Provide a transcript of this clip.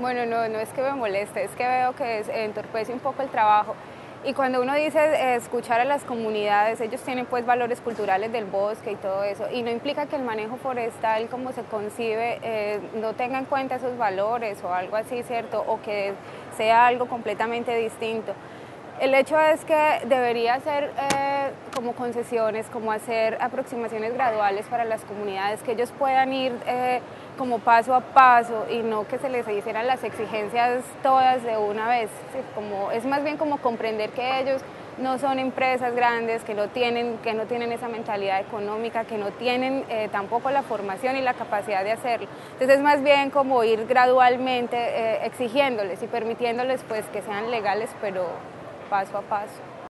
Bueno, no, no es que me moleste, es que veo que entorpece un poco el trabajo. Y cuando uno dice eh, escuchar a las comunidades, ellos tienen pues valores culturales del bosque y todo eso, y no implica que el manejo forestal como se concibe eh, no tenga en cuenta esos valores o algo así, ¿cierto? O que sea algo completamente distinto. El hecho es que debería ser eh, como concesiones, como hacer aproximaciones graduales para las comunidades, que ellos puedan ir eh, como paso a paso y no que se les hicieran las exigencias todas de una vez. como, es más bien como comprender que ellos no son empresas grandes, que no tienen, que no tienen esa mentalidad económica, que no tienen eh, tampoco la formación y la capacidad de hacerlo. Entonces es más bien como ir gradualmente exigiéndoles y permitiéndoles pues que sean legales, pero paso a paso.